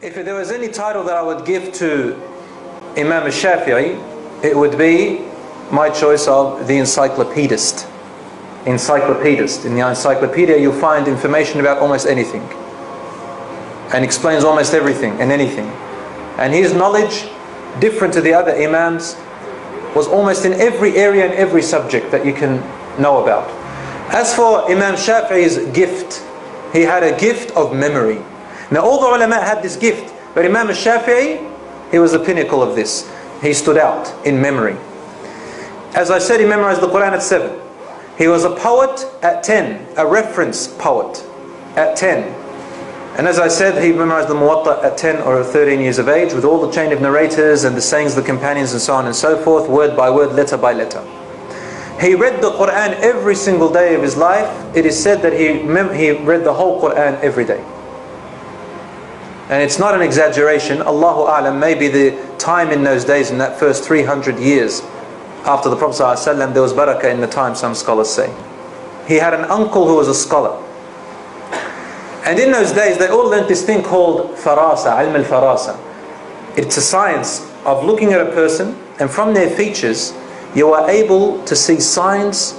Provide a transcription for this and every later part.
If there was any title that I would give to Imam al-Shafi'i, it would be my choice of the encyclopedist. Encyclopedist. In the encyclopedia you'll find information about almost anything. And explains almost everything and anything. And his knowledge, different to the other Imams, was almost in every area and every subject that you can know about. As for Imam Shafi'i's gift, he had a gift of memory. Now all the ulama had this gift, but Imam Shafi'i, he was the pinnacle of this. He stood out in memory. As I said, he memorized the Quran at 7. He was a poet at 10, a reference poet at 10. And as I said, he memorized the Muwatta at 10 or 13 years of age with all the chain of narrators and the sayings of the companions and so on and so forth, word by word, letter by letter. He read the Quran every single day of his life. It is said that he, he read the whole Quran every day. And it's not an exaggeration. Allahu A'lam, maybe the time in those days, in that first 300 years after the Prophet ﷺ, there was barakah in the time, some scholars say. He had an uncle who was a scholar. And in those days, they all learned this thing called farasa, ilm al-farasa. It's a science of looking at a person and from their features, you are able to see signs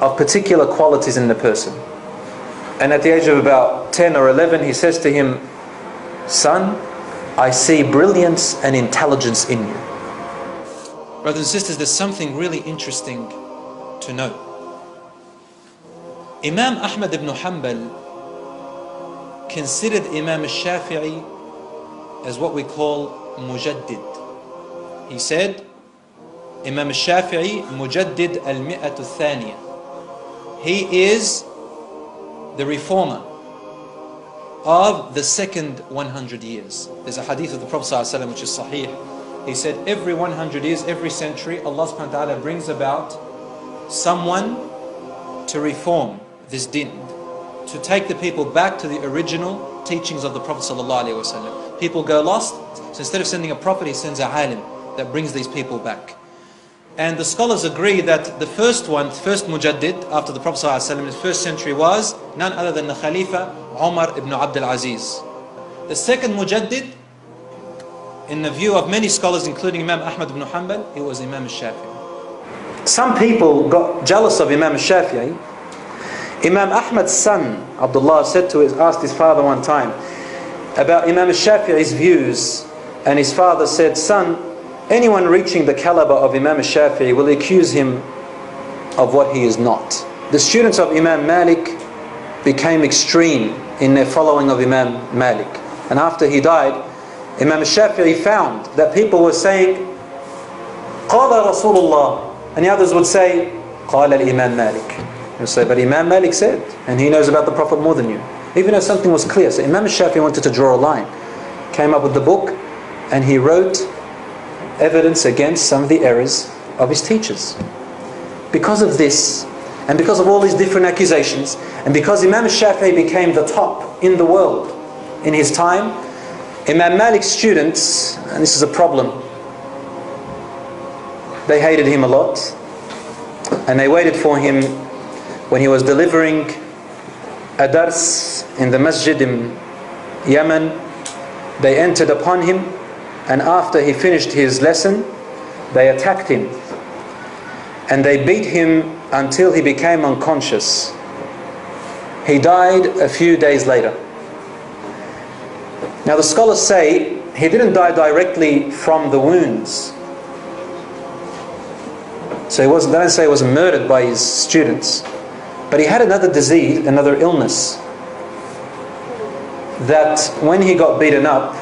of particular qualities in the person. And at the age of about 10 or 11, he says to him, Son, I see brilliance and intelligence in you. Brothers and sisters, there's something really interesting to know. Imam Ahmad ibn Hanbal considered Imam al-Shafi'i as what we call mujaddid. He said, Imam al-Shafi'i mujaddid al-mi'atu thaniya. He is the reformer of the second 100 years. There's a hadith of the Prophet ﷺ which is sahih. He said every 100 years, every century, Allah subhanahu wa ta'ala brings about someone to reform this din, to take the people back to the original teachings of the Prophet ﷺ. People go lost, so instead of sending a prophet, he sends a alim that brings these people back. And the scholars agree that the first one, first mujaddid after the Prophet ﷺ in the first century was none other than the Khalifa Umar ibn Abdul Aziz. The second mujaddid, in the view of many scholars, including Imam Ahmad ibn Hanbal, it was Imam al-Shafi'i. Some people got jealous of Imam al-Shafi'i. Imam Ahmad's son, Abdullah, said to his, asked his father one time about Imam al-Shafi'i's views, and his father said, son, anyone reaching the caliber of Imam Shafi'i will accuse him of what he is not. The students of Imam Malik became extreme in their following of Imam Malik. And after he died, Imam Shafi'i found that people were saying, قال رسول الله and the others would say, قال الإمام Malik. They would say, but Imam Malik said, and he knows about the Prophet more than you. Even though something was clear. So Imam Shafi'i wanted to draw a line. Came up with the book, and he wrote evidence against some of the errors of his teachers. Because of this, and because of all these different accusations, and because Imam Shafi'i became the top in the world in his time, Imam Malik's students, and this is a problem, they hated him a lot, and they waited for him when he was delivering a dars in the masjid in Yemen. They entered upon him and after he finished his lesson, they attacked him. And they beat him until he became unconscious. He died a few days later. Now the scholars say he didn't die directly from the wounds. So he wasn't, they don't say he was murdered by his students. But he had another disease, another illness. That when he got beaten up,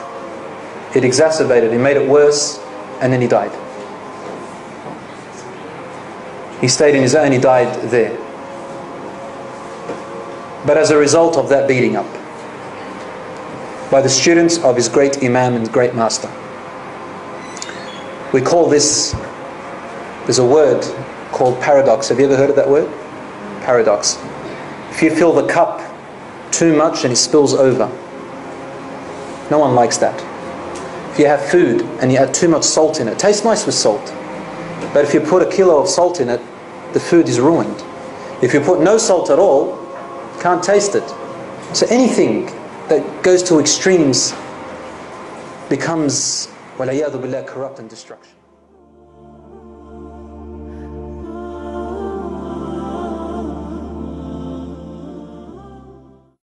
it exacerbated, it made it worse, and then he died. He stayed in his own, he died there. But as a result of that beating up by the students of his great Imam and great master. We call this, there's a word called paradox. Have you ever heard of that word? Paradox. If you fill the cup too much and it spills over, no one likes that. If you have food and you add too much salt in it, it tastes nice with salt. But if you put a kilo of salt in it, the food is ruined. If you put no salt at all, can't taste it. So anything that goes to extremes becomes, well, billah, corrupt and destruction.